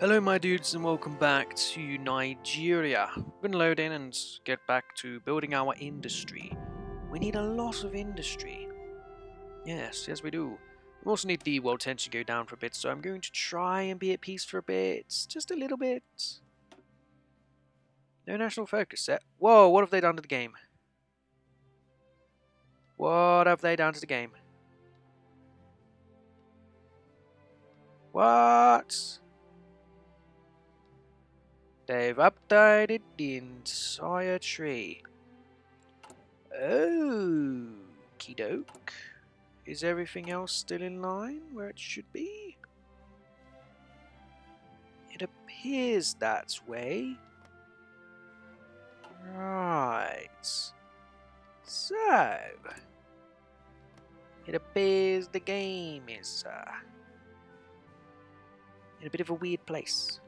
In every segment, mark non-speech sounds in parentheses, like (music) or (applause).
Hello my dudes and welcome back to Nigeria. We're gonna load in and get back to building our industry. We need a lot of industry. Yes, yes we do. We also need the world tension to go down for a bit, so I'm going to try and be at peace for a bit. Just a little bit. No national focus set. Whoa, what have they done to the game? What have they done to the game? What? They've updated the entire tree. Oh, doke. Is everything else still in line where it should be? It appears that way. Right. So, it appears the game is uh, in a bit of a weird place.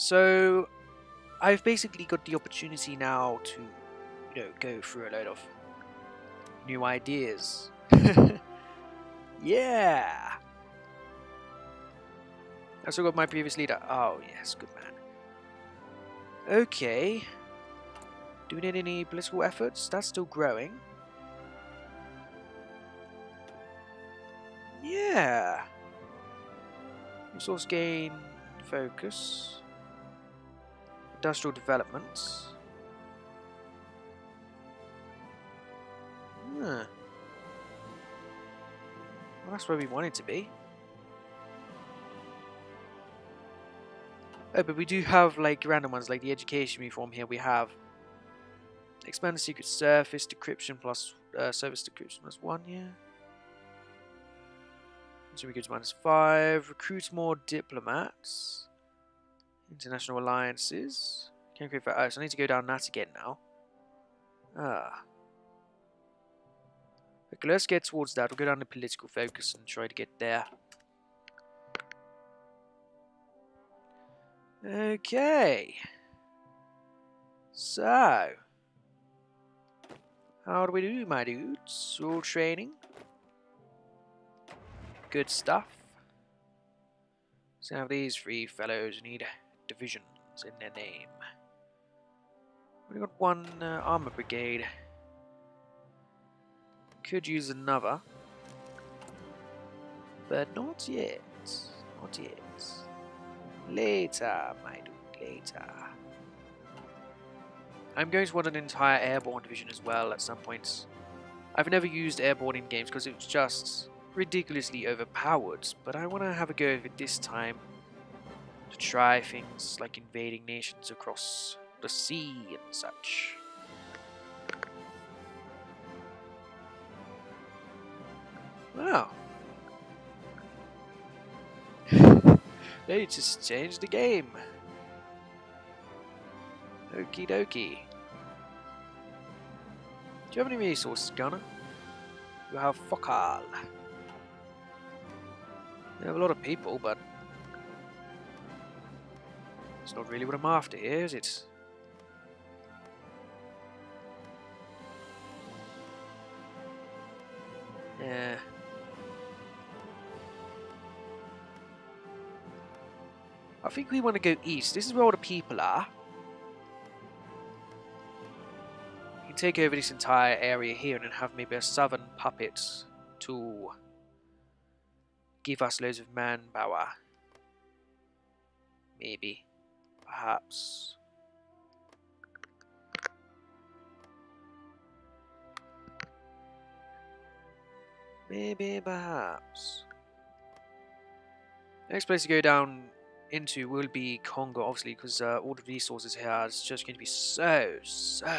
So, I've basically got the opportunity now to, you know, go through a load of new ideas. (laughs) yeah! I also got my previous leader. Oh, yes, good man. Okay. Do we need any political efforts? That's still growing. Yeah. Resource gain, focus industrial developments. Hmm. Well, that's where we want it to be. Oh, but we do have like random ones, like the education reform here. We have expand the secret service decryption plus uh, service decryption plus one, yeah. So we go to minus five. Recruit more diplomats. International alliances. Can't create oh, so I need to go down that again now. Ah. Okay, let's get towards that. We'll go down to political focus and try to get there. Okay. So. How do we do, my dudes? All training. Good stuff. So now these three fellows need divisions in their name. We've got one uh, armor brigade. Could use another. But not yet. Not yet. Later, my dude, later. I'm going to want an entire airborne division as well at some point. I've never used airborne in games because it was just ridiculously overpowered, but I want to have a go of it this time to try things like invading nations across the sea and such. Wow. (laughs) they just changed the game. Okie dokie. Do you have any resources, Ghana? You have fuck all. You have a lot of people, but it's not really what I'm after here, is it? Yeah. I think we want to go east. This is where all the people are. We can take over this entire area here and then have maybe a southern puppet to give us loads of manpower. Maybe perhaps. Maybe, perhaps. Next place to go down into will be Congo, obviously, because uh, all the resources here is just going to be so, so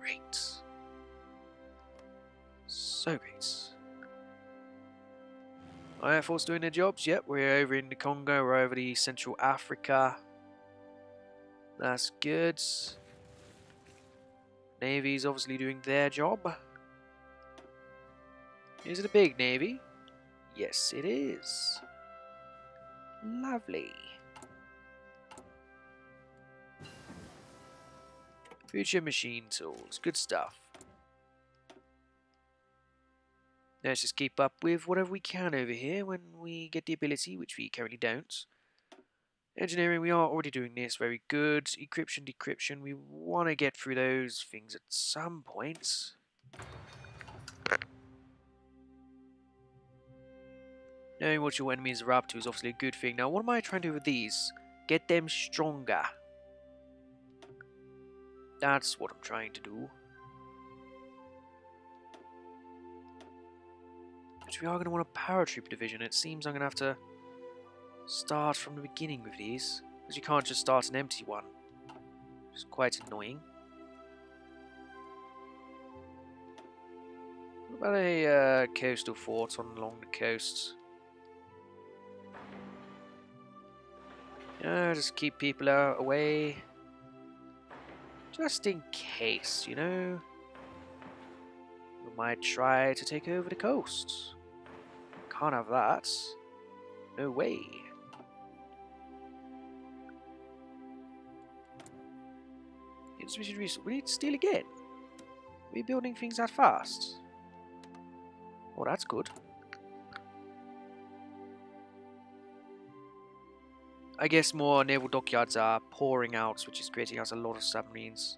great. So great. Air Force doing their jobs? Yep, we're over in the Congo, we're over the Central Africa. That's good. Navy's obviously doing their job. Is it a big navy? Yes, it is. Lovely. Future machine tools. Good stuff. Let's just keep up with whatever we can over here when we get the ability, which we currently don't. Engineering, we are already doing this. Very good. Encryption, decryption. We want to get through those things at some point. Knowing what your enemies are up to is obviously a good thing. Now, what am I trying to do with these? Get them stronger. That's what I'm trying to do. Which we are going to want a paratroop division. It seems I'm going to have to start from the beginning with these. Because you can't just start an empty one. It's quite annoying. What about a uh, coastal fort on along the coast? Yeah, just keep people out away. Just in case, you know? We might try to take over the coast. Can't have that. No way. We should we need to steal again. Are building things that fast? Oh, that's good. I guess more naval dockyards are pouring out, which is creating us a lot of submarines.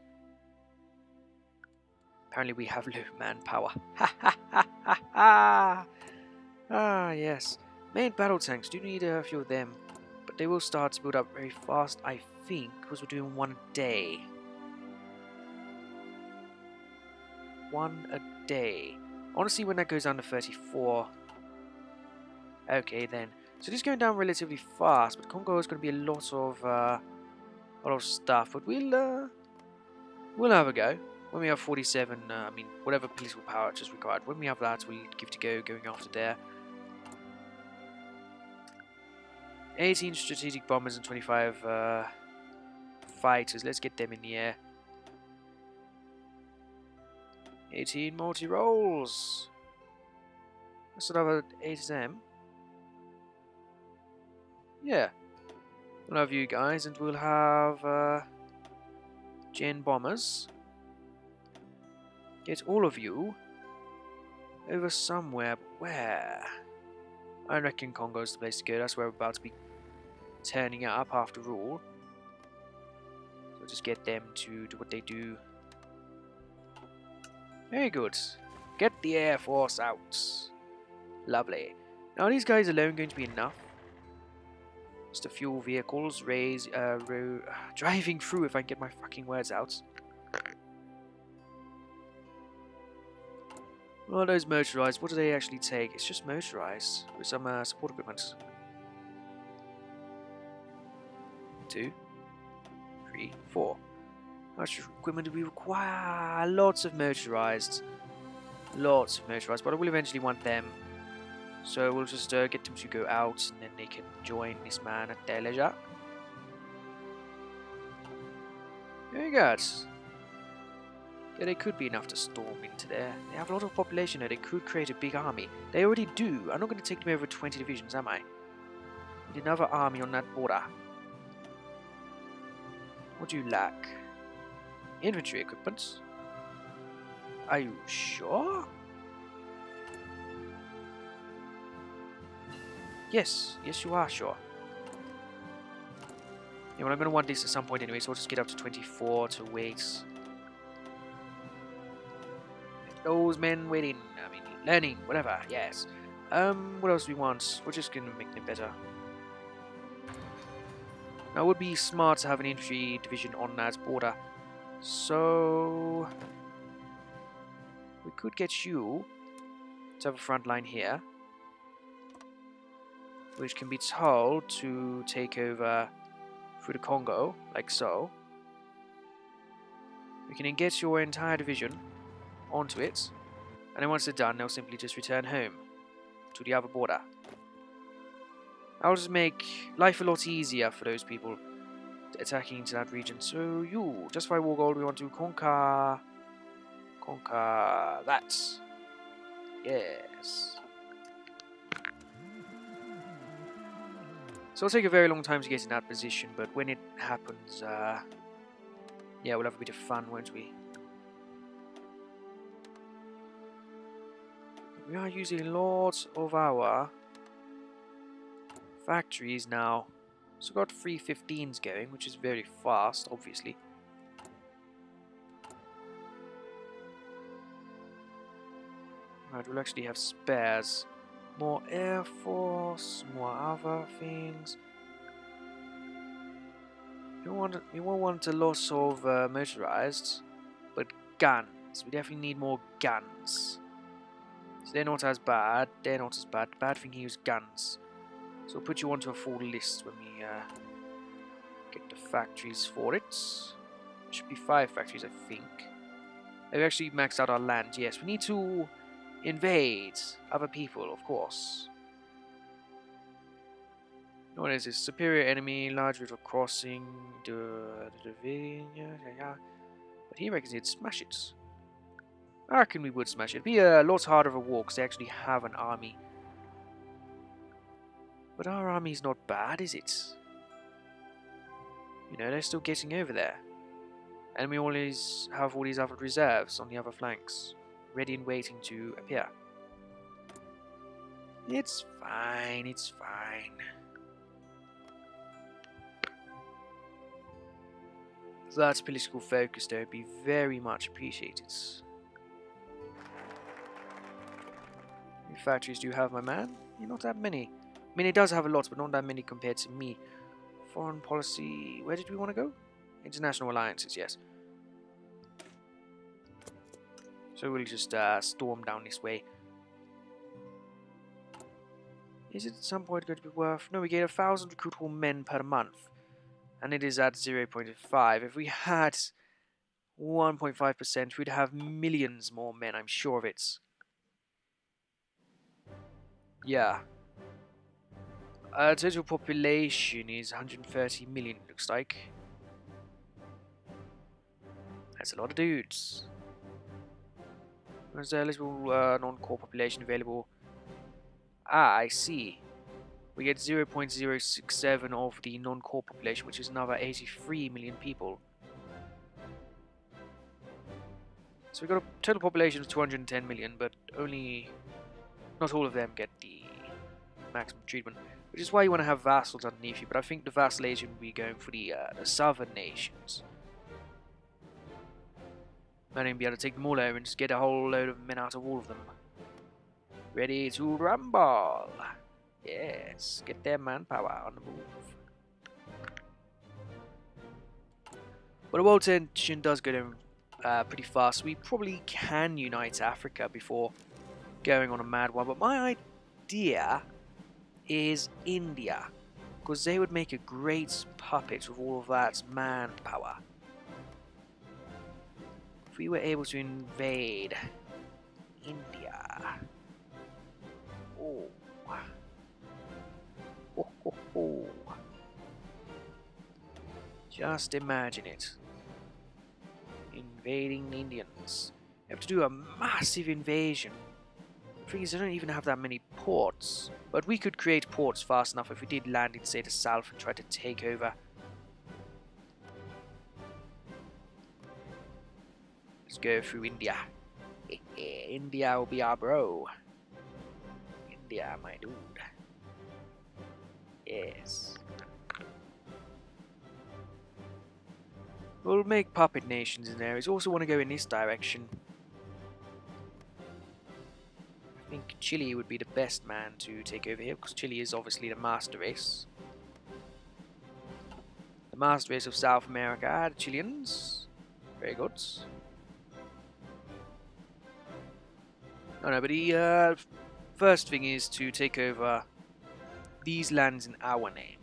Apparently we have (laughs) low manpower. (laughs) Ha ha ha ha ha! Ah, yes. Main battle tanks do need a few of them, but they will start to build up very fast, I think, because we're doing one day. One a day. I want to see when that goes down to 34. Okay, then. So this is going down relatively fast, but Congo is going to be a lot of uh, a lot of stuff. But we'll uh, we'll have a go when we have 47. Uh, I mean, whatever political power it is just required. When we have that, we'll give to go going after there. 18 strategic bombers and 25 uh, fighters. Let's get them in the air. 18 multi-rolls. That's another 8 them. Yeah. We'll have you guys, and we'll have uh, Gen Bombers. Get all of you over somewhere. Where? I reckon Congo's the place to go. That's where we're about to be turning it up after all. So just get them to do what they do. Very good. Get the Air Force out. Lovely. Now, are these guys alone going to be enough? Just a few vehicles, raise, uh, (sighs) driving through if I can get my fucking words out. Well, those motorized, what do they actually take? It's just motorized with some uh, support equipment. Two, three, four. Much equipment we require? Lots of motorized. Lots of motorized, but I will eventually want them so we'll just uh, get them to go out and then they can join this man at their leisure. Very good. Yeah, they could be enough to storm into there. They have a lot of population there. They could create a big army. They already do. I'm not going to take them over 20 divisions, am I? Need another army on that border. What do you lack? Infantry equipment. Are you sure? Yes, yes you are, sure. Yeah, well I'm to want this at some point anyway, so I'll just get up to 24 to wait. Those men waiting, I mean, learning, whatever, yes. Um, what else do we want? We're just to make them better. Now, it would be smart to have an infantry division on that border. So... We could get you to have a front line here which can be told to take over through the Congo, like so. We can engage your entire division onto it, and then once they're done, they'll simply just return home to the other border. I'll just make life a lot easier for those people attacking into that region. So you, Justify War Goal, we want to conquer... Conquer that. Yes. So it'll take a very long time to get in that position, but when it happens, uh, yeah, we'll have a bit of fun, won't we? We are using lots of our factories now. So got three 15s going, which is very fast, obviously. Right, we'll actually have spares. More Air Force, more other things. We want we won't want a lot of uh, motorized, but guns. We definitely need more guns. So they're not as bad. They're not as bad. Bad thing here is guns. So we'll put you onto a full list when we uh, get the factories for it. Should be five factories, I think. We actually maxed out our land. Yes, we need to invade other people, of course. What is this? Superior enemy, large river crossing, the, yeah. But he reckons he'd smash it. I reckon we would smash it. It'd be a lot harder of a war because they actually have an army. But our army's not bad, is it? You know, they're still getting over there. And we always have all these other reserves on the other flanks, ready and waiting to appear. It's fine, it's fine. That's political focus there would be very much appreciated. How factories do you have, my man? You're not that many. I mean, it does have a lot, but not that many compared to me. Foreign policy... Where did we want to go? International alliances, yes. So we'll just uh, storm down this way. Is it at some point going to be worth... No, we get a thousand recruitable men per month and it is at 0.5. If we had 1.5%, we'd have millions more men, I'm sure of it. Yeah. Uh, total population is 130 million, looks like. That's a lot of dudes. Is there eligible uh, non-core population available? Ah, I see we get 0.067 of the non-core population, which is another 83 million people. So we've got a total population of 210 million, but only... Not all of them get the maximum treatment. Which is why you want to have vassals underneath you, but I think the vassalation will be going for the, uh, the southern nations. Might even be able to take them all over and just get a whole load of men out of all of them. Ready to rumble! Yes, get their manpower on the move. But the world tension does go down uh, pretty fast. We probably can unite Africa before going on a mad one. But my idea is India. Because they would make a great puppet with all of that manpower. If we were able to invade India. Oh. Just imagine it. Invading Indians. You have to do a massive invasion. Thing they don't even have that many ports. But we could create ports fast enough if we did land in, say, the south and try to take over. Let's go through India. (laughs) India will be our bro. India, my dude. Yes. We'll make puppet nations in there. We also want to go in this direction. Chile would be the best man to take over here, because Chile is obviously the master race. The master race of South America, are the Chileans. Very good. Oh no, but the uh, first thing is to take over these lands in our name.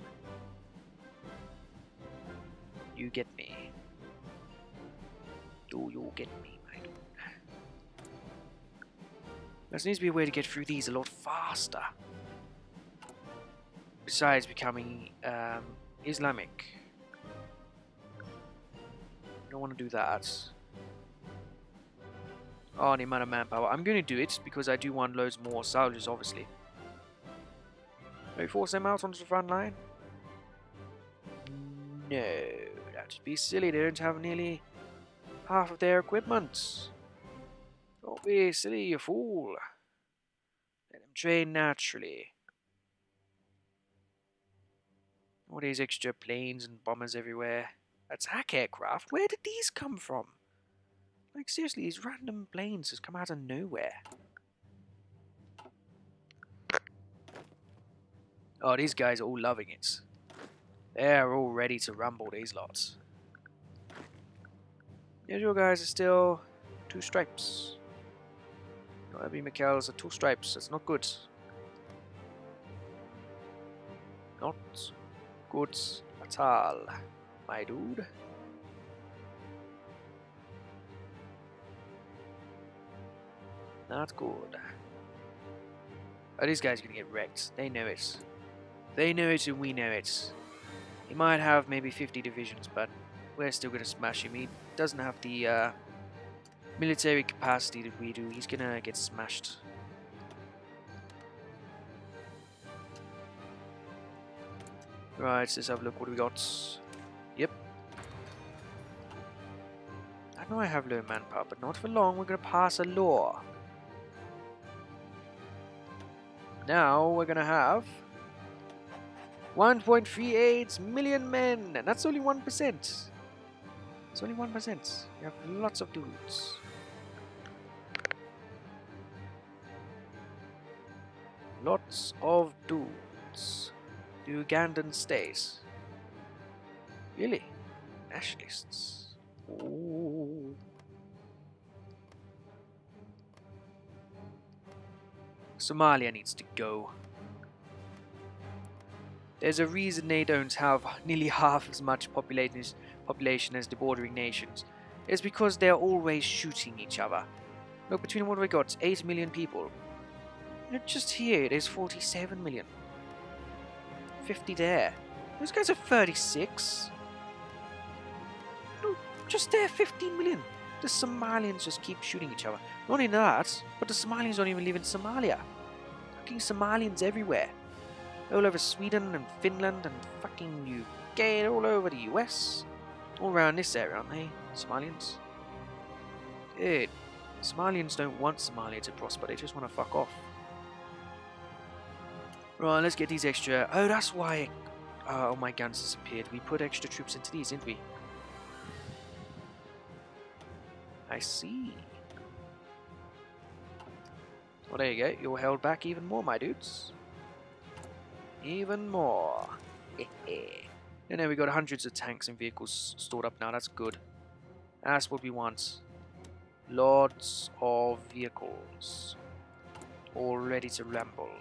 You get me. Do you get me, There needs to be a way to get through these a lot faster. Besides becoming um, Islamic. I don't want to do that. Oh, the amount of manpower. I'm going to do it because I do want loads more soldiers, obviously. Maybe force them out onto the front line? No, that'd be silly. They don't have nearly half of their equipment. Don't be silly, you fool. and train naturally. All these extra planes and bombers everywhere. Attack aircraft? Where did these come from? Like, seriously, these random planes just come out of nowhere. Oh, these guys are all loving it. They're all ready to rumble, these lots. Usual guys are still two stripes. No, Abby McKell's are two stripes. That's not good. Not good at all, my dude. Not good. Oh, these guys are gonna get wrecked. They know it. They know it and we know it. He might have maybe 50 divisions, but we're still gonna smash him. He doesn't have the uh, military capacity that we do. He's gonna get smashed. Right, let's have a look. What we got? Yep. I know I have low manpower, but not for long. We're gonna pass a law. Now we're gonna have 1.38 million men, and that's only 1%. It's only 1%. You have lots of dudes. Lots of dudes. The Ugandan states. Really? Nationalists. Ooh. Somalia needs to go. There's a reason they don't have nearly (laughs) half as much population population as the bordering nations. It's because they're always shooting each other. Look, between what we got, 8 million people. Just here, there's 47 million. 50 there. Those guys are 36. No, just there, 15 million. The Somalians just keep shooting each other. Not only that, but the Somalians don't even live in Somalia. Fucking Somalians everywhere. All over Sweden and Finland and fucking UK, all over the US. All around this area, aren't they? Somalians? Dude, Somalians don't want Somalia to prosper, they just want to fuck off. Right, let's get these extra... Oh, that's why uh, all my guns disappeared. We put extra troops into these, didn't we? I see. Well, there you go. You're held back even more, my dudes. Even more. (laughs) And then we got hundreds of tanks and vehicles stored up now. That's good. That's what we want. Lots of vehicles. All ready to ramble.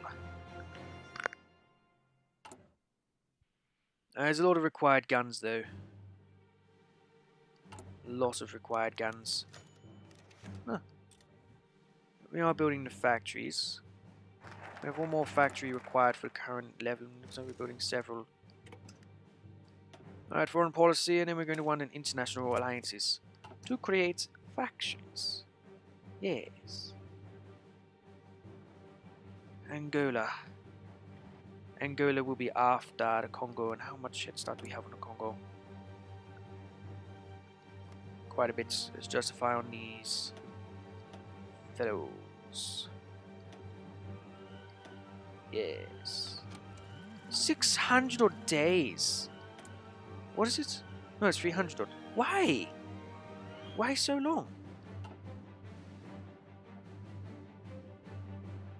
Uh, there's a lot of required guns though. Lots of required guns. Huh. We are building the factories. We have one more factory required for the current level, so we're building several Alright, foreign policy, and then we're going to want an international alliances to create factions. Yes. Angola. Angola will be after the Congo, and how much head start we have on the Congo? Quite a bit. Let's justify on these fellows. Yes. 600 days. What is it? No, it's 300. Why? Why so long?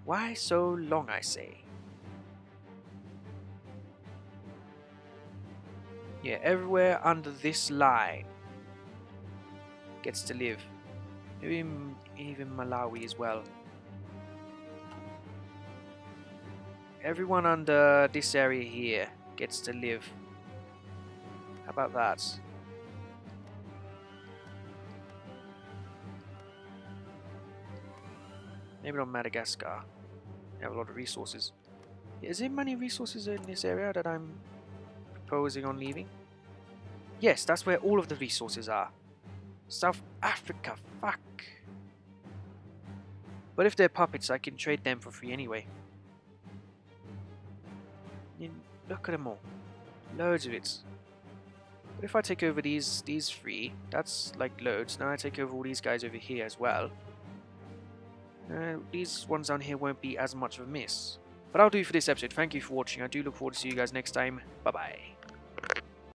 Why so long, I say? Yeah, everywhere under this line gets to live. Maybe even Malawi as well. Everyone under this area here gets to live how about that? Maybe not Madagascar. They have a lot of resources. Is there many resources in this area that I'm proposing on leaving? Yes, that's where all of the resources are. South Africa, fuck. But if they're puppets, I can trade them for free anyway. look at them all. Loads of it. But if I take over these these three, that's like loads. Now I take over all these guys over here as well. uh, these ones down here won't be as much of a miss. But I'll do for this episode. Thank you for watching. I do look forward to see you guys next time. Bye bye.